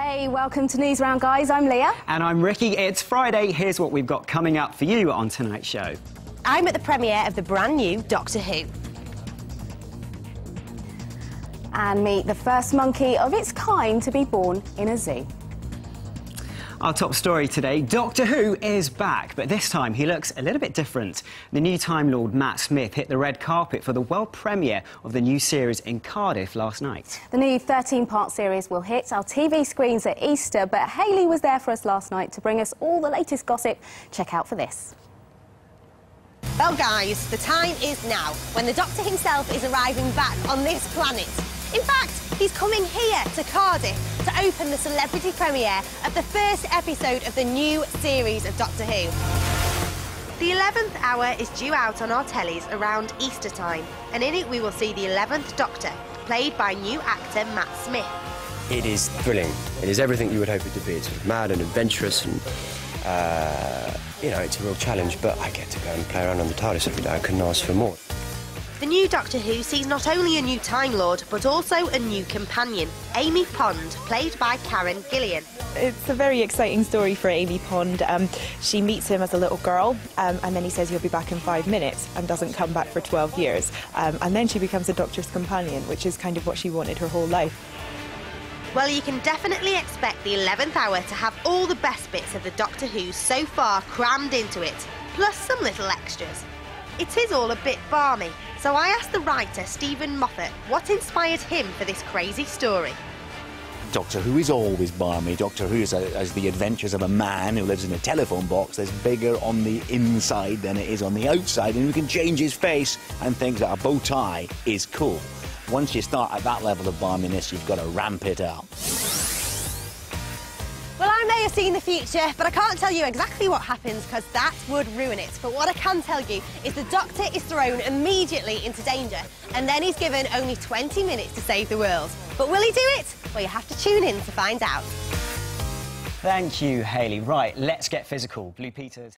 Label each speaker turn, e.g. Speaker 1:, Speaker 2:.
Speaker 1: Hey, welcome to Newsround, guys. I'm Leah.
Speaker 2: And I'm Ricky. It's Friday. Here's what we've got coming up for you on tonight's show.
Speaker 3: I'm at the premiere of the brand new Doctor Who.
Speaker 1: And meet the first monkey of its kind to be born in a zoo.
Speaker 2: Our top story today Doctor Who is back, but this time he looks a little bit different. The new Time Lord Matt Smith hit the red carpet for the world premiere of the new series in Cardiff last night.
Speaker 1: The new 13 part series will hit our TV screens at Easter, but Hayley was there for us last night to bring us all the latest gossip. Check out for this.
Speaker 3: Well, guys, the time is now when the Doctor himself is arriving back on this planet. In fact, he's coming here to Cardiff to open the celebrity premiere of the first episode of the new series of Doctor Who. The 11th hour is due out on our tellies around Easter time, and in it we will see the 11th Doctor, played by new actor Matt Smith.
Speaker 4: It is thrilling. It is everything you would hope it to be. It's mad and adventurous and, uh, you know, it's a real challenge, but I get to go and play around on the TARDIS every day. I couldn't ask for more.
Speaker 3: The new Doctor Who sees not only a new Time Lord, but also a new companion, Amy Pond, played by Karen Gillan.
Speaker 5: It's a very exciting story for Amy Pond. Um, she meets him as a little girl, um, and then he says he'll be back in five minutes and doesn't come back for 12 years. Um, and then she becomes a Doctor's companion, which is kind of what she wanted her whole life.
Speaker 3: Well, you can definitely expect the 11th hour to have all the best bits of the Doctor Who so far crammed into it, plus some little extras. It is all a bit balmy, so I asked the writer Steven Moffat what inspired him for this crazy story.
Speaker 6: Doctor Who is always balmy. Doctor Who is a, as the adventures of a man who lives in a telephone box that's bigger on the inside than it is on the outside, and who can change his face and thinks that a bow tie is cool. Once you start at that level of balminess, you've got to ramp it up.
Speaker 3: I may have seen the future, but I can't tell you exactly what happens because that would ruin it. But what I can tell you is the Doctor is thrown immediately into danger and then he's given only 20 minutes to save the world. But will he do it? Well, you have to tune in to find out.
Speaker 2: Thank you, Hayley. Right, let's get physical. Blue Peters.